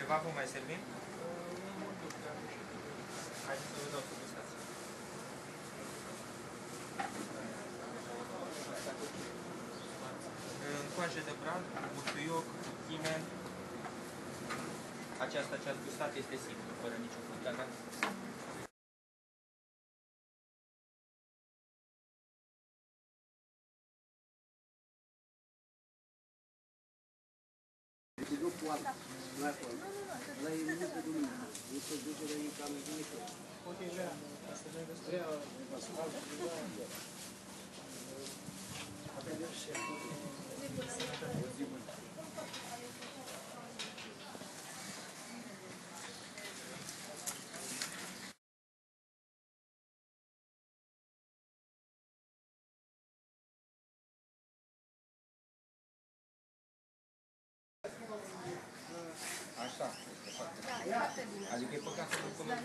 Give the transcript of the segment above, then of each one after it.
Ceva vă mai servim? Haideți să vă dau să gustați. În coajă de brad, cu busuioc, cu chimen. Aceasta ce ați gustat este simplă, fără nicio fructă. Da? Nu poate. Nu e acolo. La ei nu se dumne. Nu se duce de ei cam nimic. Așa, Adică e păcat să nu cunosc.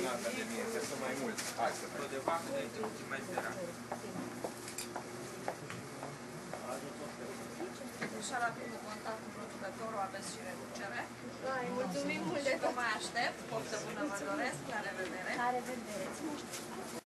în Academie, că sunt mai mulți. Hai să Pro de vacă de introduce mai sperat. Așa la primul contact cu producătorul aveți și reducere. Hai, mulțumim mult de Vă mai aștept. Poftă bună vă doresc. La revedere. La revedere!